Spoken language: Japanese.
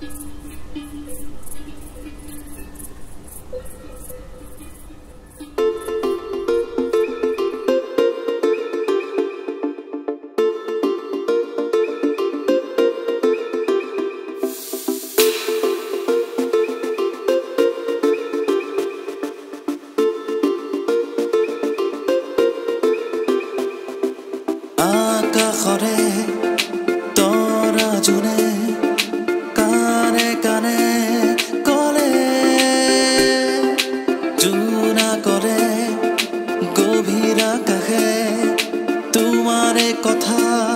あたかれ。কথা